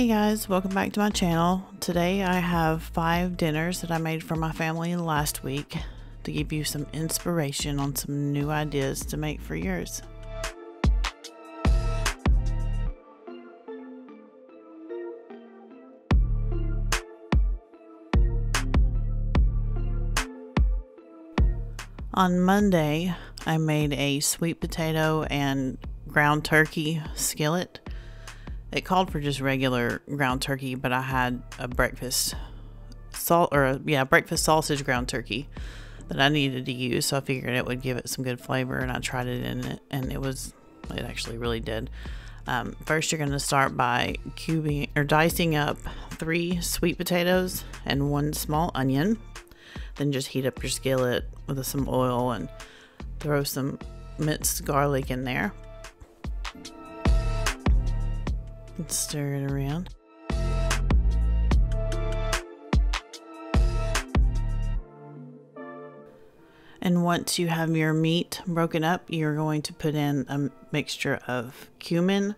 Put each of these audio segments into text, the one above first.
Hey guys, welcome back to my channel. Today I have five dinners that I made for my family last week to give you some inspiration on some new ideas to make for yours. On Monday, I made a sweet potato and ground turkey skillet. It called for just regular ground turkey, but I had a breakfast salt or a, yeah, breakfast sausage ground turkey that I needed to use, so I figured it would give it some good flavor, and I tried it in it, and it was it actually really did. Um, first, you're going to start by cubing or dicing up three sweet potatoes and one small onion. Then just heat up your skillet with some oil and throw some minced garlic in there. And stir it around. And once you have your meat broken up, you're going to put in a mixture of cumin,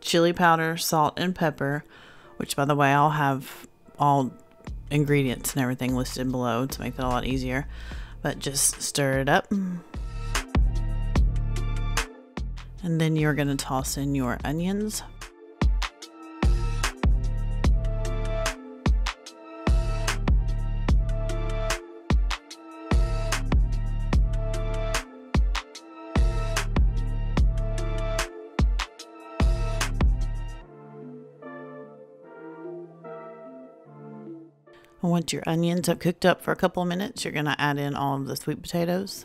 chili powder, salt, and pepper, which, by the way, I'll have all ingredients and everything listed below to make that a lot easier. But just stir it up. And then you're going to toss in your onions. Once your onions have cooked up for a couple of minutes, you're going to add in all of the sweet potatoes.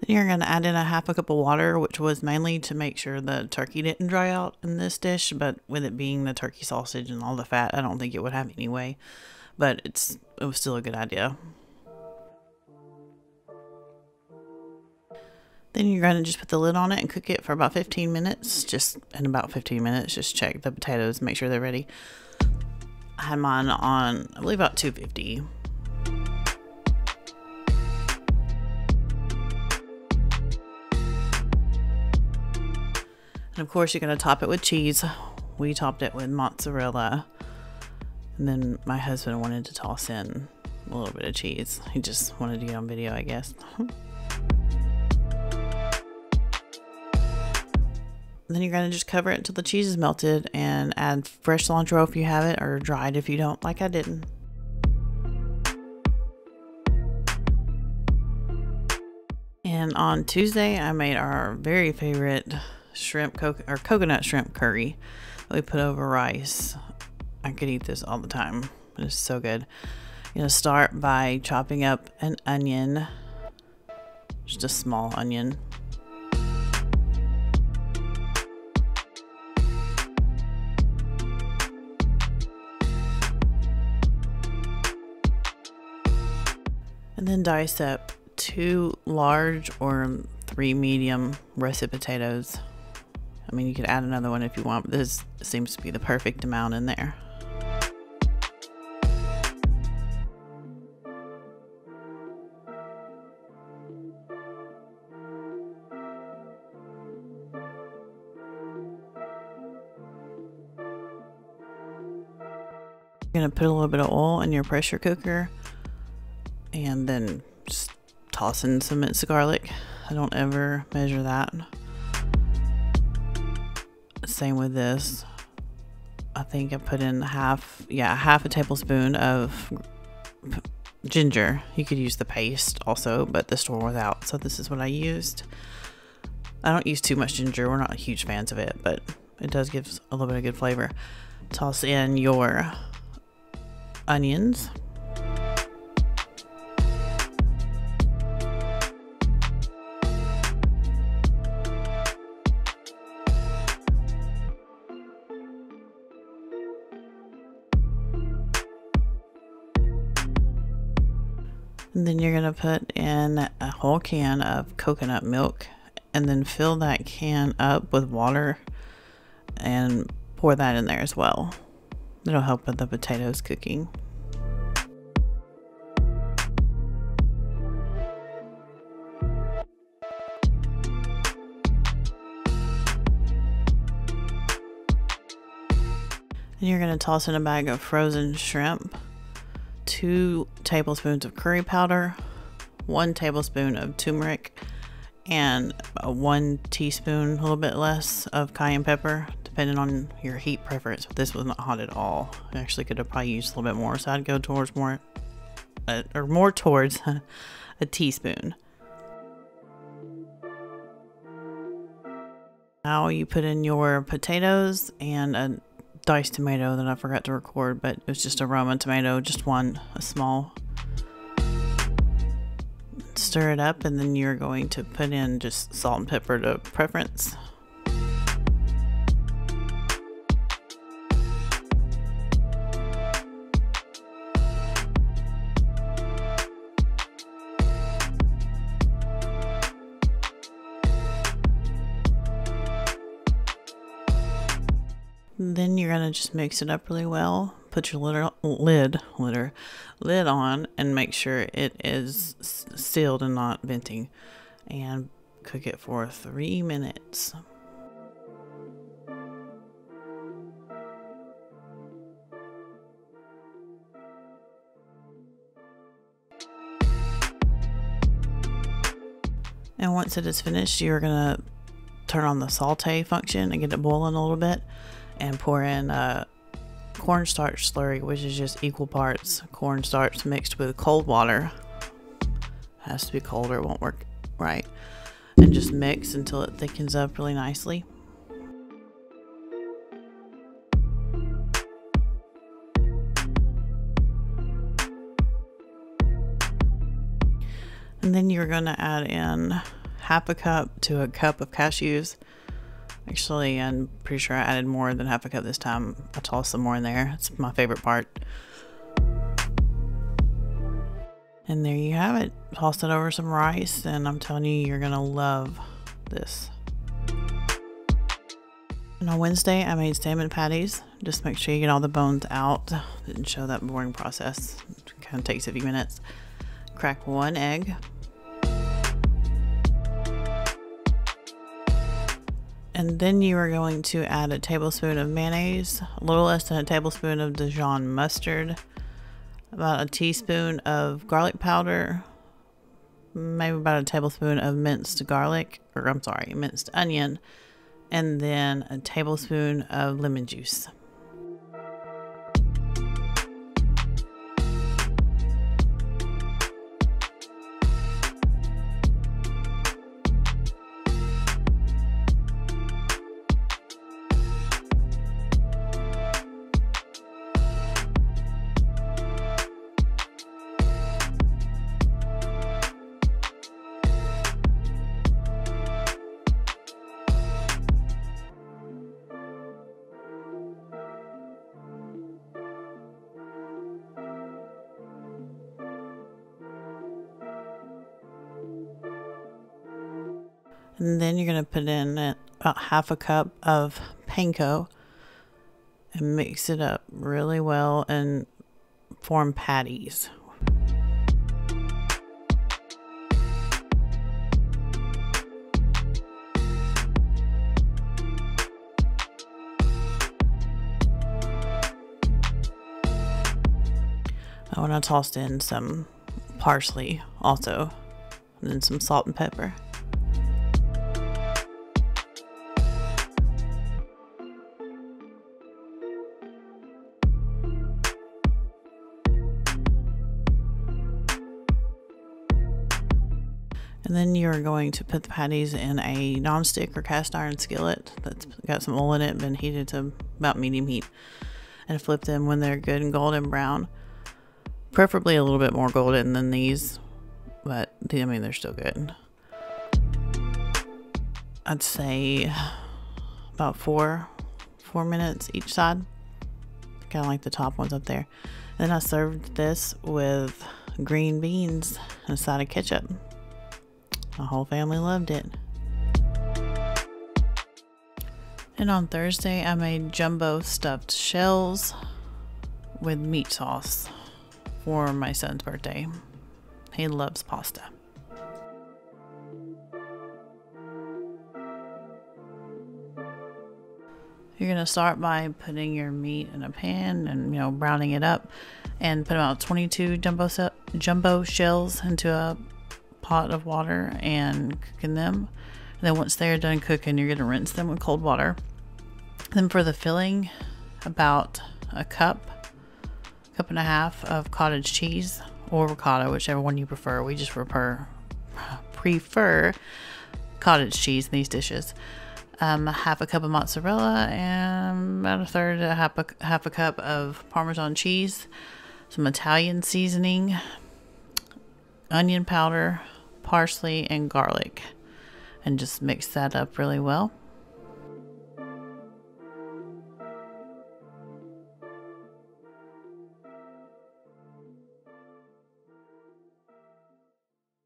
Then you're going to add in a half a cup of water, which was mainly to make sure the turkey didn't dry out in this dish, but with it being the turkey sausage and all the fat, I don't think it would have anyway. But it's it was still a good idea. Then you're going to just put the lid on it and cook it for about 15 minutes. Just in about 15 minutes, just check the potatoes, make sure they're ready. I had mine on, I believe, about 250. And of course, you're going to top it with cheese. We topped it with mozzarella. And then my husband wanted to toss in a little bit of cheese. He just wanted to get on video, I guess. then you're going to just cover it until the cheese is melted and add fresh cilantro if you have it or dried if you don't, like I didn't. And on Tuesday, I made our very favorite shrimp co or coconut shrimp curry that we put over rice. I could eat this all the time. It's so good. You're to start by chopping up an onion, just a small onion. And then dice up two large or three medium russet potatoes. I mean, you could add another one if you want, but this seems to be the perfect amount in there. You're going to put a little bit of oil in your pressure cooker and then just toss in some minced garlic. I don't ever measure that. Same with this. I think I put in half, yeah, half a tablespoon of ginger. You could use the paste also, but the store was out, so this is what I used. I don't use too much ginger. We're not huge fans of it, but it does give a little bit of good flavor. Toss in your onions. And then you're going to put in a whole can of coconut milk and then fill that can up with water and pour that in there as well. It'll help with the potatoes cooking. And you're going to toss in a bag of frozen shrimp two tablespoons of curry powder, one tablespoon of turmeric, and one teaspoon, a little bit less of cayenne pepper, depending on your heat preference. This was not hot at all. I actually could have probably used a little bit more, so I'd go towards more, uh, or more towards a teaspoon. Now you put in your potatoes and a diced tomato that I forgot to record, but it was just a Roma tomato, just one, a small stir it up and then you're going to put in just salt and pepper to preference. Then you're gonna just mix it up really well. Put your lid, lid, litter, lid on, and make sure it is sealed and not venting, and cook it for three minutes. And once it is finished, you're gonna turn on the saute function and get it boiling a little bit and pour in uh, a cornstarch slurry, which is just equal parts cornstarch mixed with cold water. Has to be cold or it won't work right. And just mix until it thickens up really nicely. And then you're going to add in half a cup to a cup of cashews Actually, I'm pretty sure I added more than half a cup this time. I tossed some more in there. It's my favorite part. And there you have it. Toss it over some rice, and I'm telling you, you're to love this. And on Wednesday, I made salmon patties. Just make sure you get all the bones out. Didn't show that boring process. It kind of takes a few minutes. Crack one egg. And then you are going to add a tablespoon of mayonnaise, a little less than a tablespoon of Dijon mustard, about a teaspoon of garlic powder, maybe about a tablespoon of minced garlic, or I'm sorry, minced onion, and then a tablespoon of lemon juice. And then you're going to put in about half a cup of panko and mix it up really well and form patties. Oh, and I tossed in some parsley also, and then some salt and pepper. And then you're going to put the patties in a non-stick or cast iron skillet that's got some oil in it, been heated to about medium heat, and flip them when they're good and golden brown. Preferably a little bit more golden than these, but I mean, they're still good. I'd say about four, four minutes each side. Kind of like the top ones up there. Then I served this with green beans and a side of ketchup. My whole family loved it. And on Thursday, I made jumbo stuffed shells with meat sauce for my son's birthday. He loves pasta. You're going to start by putting your meat in a pan and, you know, browning it up and put about 22 jumbo, jumbo shells into a pot of water and cooking them. And then once they're done cooking, you're going to rinse them with cold water. Then for the filling, about a cup, cup and a half of cottage cheese or ricotta, whichever one you prefer. We just prefer prefer cottage cheese in these dishes um, half a cup of mozzarella and about a third, a half a, half a cup of Parmesan cheese, some Italian seasoning, onion powder, parsley, and garlic. And just mix that up really well.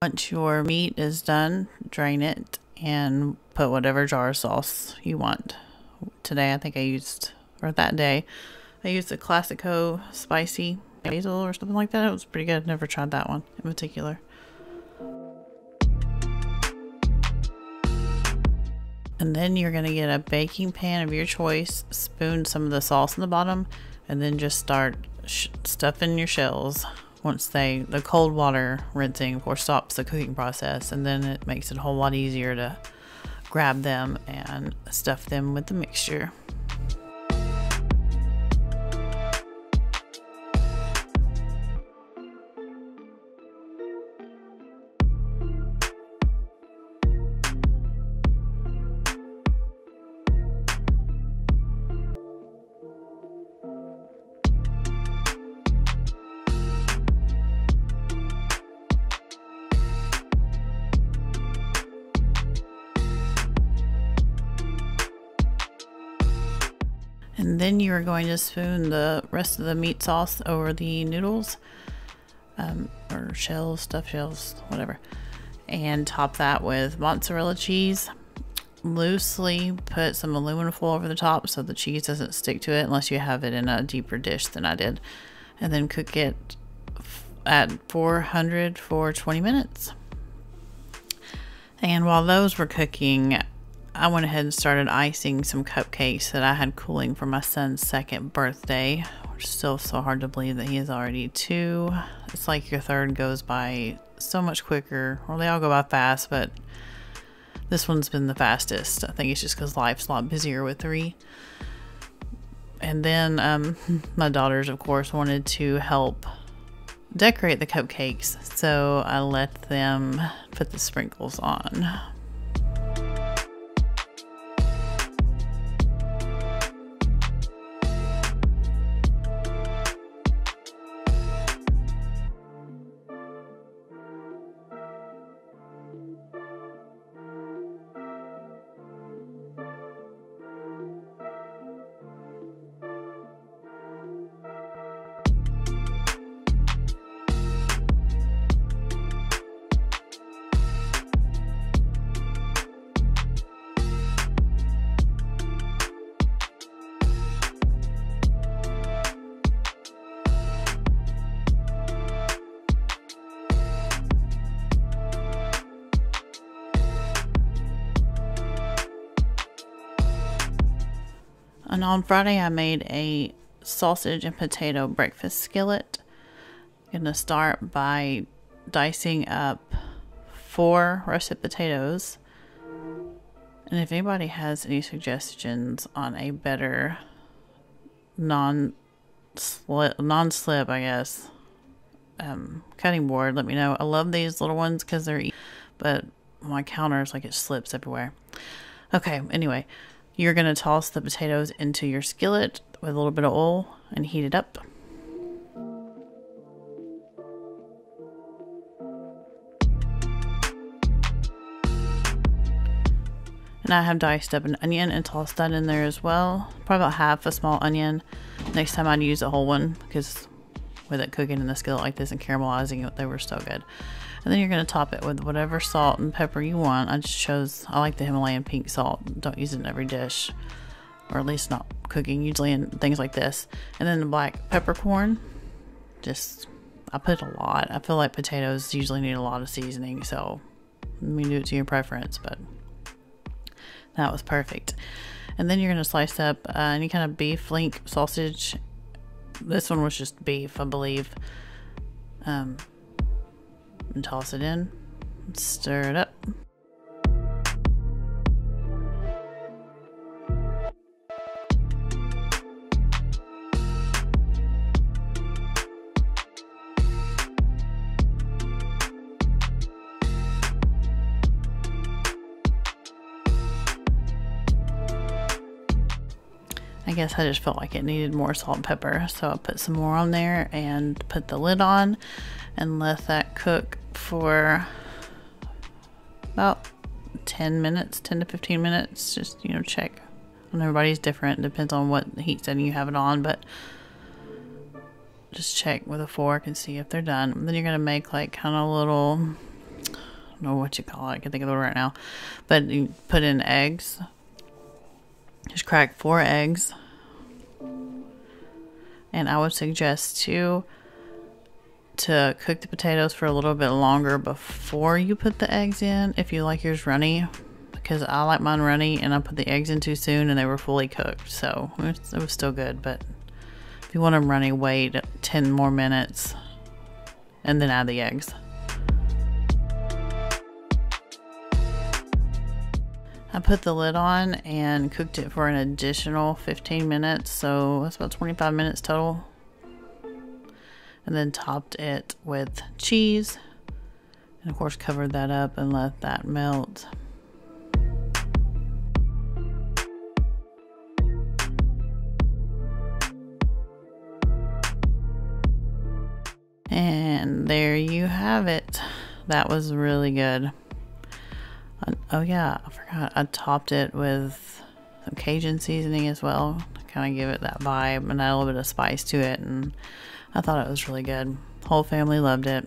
Once your meat is done, drain it and put whatever jar sauce you want. Today, I think I used, or that day, I used a Classico spicy basil or something like that. It was pretty good. Never tried that one in particular. And then you're going to get a baking pan of your choice, spoon some of the sauce in the bottom, and then just start stuffing your shells once they the cold water rinsing of course stops the cooking process and then it makes it a whole lot easier to grab them and stuff them with the mixture And then you are going to spoon the rest of the meat sauce over the noodles, um, or shells, stuffed shells, whatever. And top that with mozzarella cheese. Loosely put some aluminum foil over the top so the cheese doesn't stick to it unless you have it in a deeper dish than I did. And then cook it at 400 for 20 minutes. And while those were cooking, I went ahead and started icing some cupcakes that I had cooling for my son's second birthday. Which still so hard to believe that he is already two. It's like your third goes by so much quicker. Well, they all go by fast, but this one's been the fastest. I think it's just because life's a lot busier with three. And then um, my daughters, of course, wanted to help decorate the cupcakes, so I let them put the sprinkles on. And on Friday, I made a sausage and potato breakfast skillet. I'm gonna start by dicing up four russet potatoes. And if anybody has any suggestions on a better non slip, non slip, I guess, um, cutting board, let me know. I love these little ones because they're, but my counter is like it slips everywhere. Okay, anyway, you're going to toss the potatoes into your skillet with a little bit of oil and heat it up. And I have diced up an onion and tossed that in there as well. Probably about half a small onion. Next time I'd use a whole one because with it cooking in the skillet like this and caramelizing it, they were so good. And then you're going to top it with whatever salt and pepper you want. I just chose, I like the Himalayan pink salt. Don't use it in every dish, or at least not cooking, usually in things like this. And then the black peppercorn, just, I put a lot. I feel like potatoes usually need a lot of seasoning, so you do it to your preference, but that was perfect. And then you're going to slice up uh, any kind of beef link sausage. This one was just beef, I believe. Um, and toss it in, stir it up. I guess I just felt like it needed more salt and pepper, so I put some more on there and put the lid on and let that cook for about 10 minutes, 10 to 15 minutes. Just, you know, check. And everybody's different, depends on what heat setting you have it on, but just check with a fork and see if they're done. And then you're gonna make like kind of little, I don't know what you call it, I can think of it right now, but you put in eggs just crack four eggs. And I would suggest to to cook the potatoes for a little bit longer before you put the eggs in if you like yours runny because I like mine runny and I put the eggs in too soon and they were fully cooked so it was, still good but if you want them runny wait 10 more minutes and then add the eggs. I put the lid on and cooked it for an additional 15 minutes, so that's about 25 minutes total. And then topped it with cheese, and of course, covered that up and let that melt. And there you have it. That was really good. Uh, oh yeah, I forgot. I topped it with some Cajun seasoning as well kind of give it that vibe and add a little bit of spice to it. And I thought it was really good. Whole family loved it.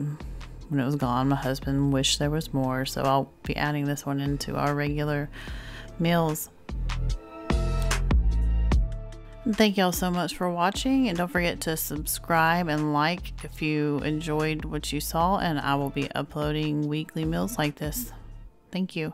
When it was gone, my husband wished there was more, so I'll be adding this one into our regular meals. Thank y'all so much for watching, and don't forget to subscribe and like if you enjoyed what you saw. And I will be uploading weekly meals like this. Thank you.